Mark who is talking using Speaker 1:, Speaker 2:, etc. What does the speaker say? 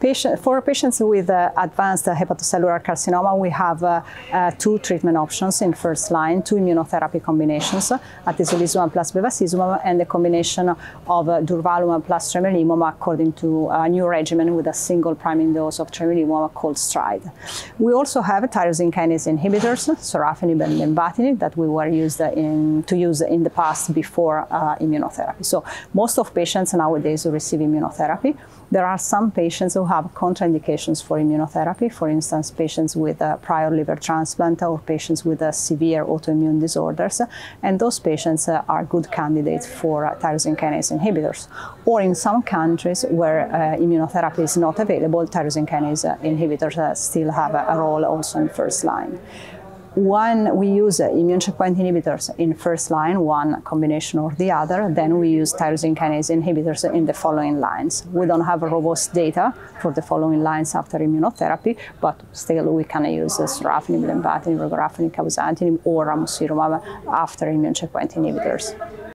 Speaker 1: Patient, for patients with uh, advanced hepatocellular carcinoma, we have uh, uh, two treatment options in first line, two immunotherapy combinations, atezolizumab plus bevacizumab, and the combination of durvalumab plus tremelimumab according to a new regimen with a single priming dose of tremelimumab called STRIDE. We also have tyrosine kinase inhibitors, sorafenib and lenvatinib, that we were used in, to use in the past before immunotherapy. So most of patients nowadays receive immunotherapy. There are some patients who have contraindications for immunotherapy, for instance, patients with a prior liver transplant or patients with severe autoimmune disorders, and those patients uh, are good candidates for uh, tyrosine kinase inhibitors. Or in some countries where uh, immunotherapy is not available, tyrosine kinase inhibitors still have a role also in first line. One, we use uh, immune checkpoint inhibitors in first line, one combination or the other. Then we use tyrosine kinase inhibitors in the following lines. We don't have robust data for the following lines after immunotherapy, but still we can use uh, sorafenib, lenvatinib, regorafenib, cabozantinib, or ramucirumab after immune checkpoint inhibitors.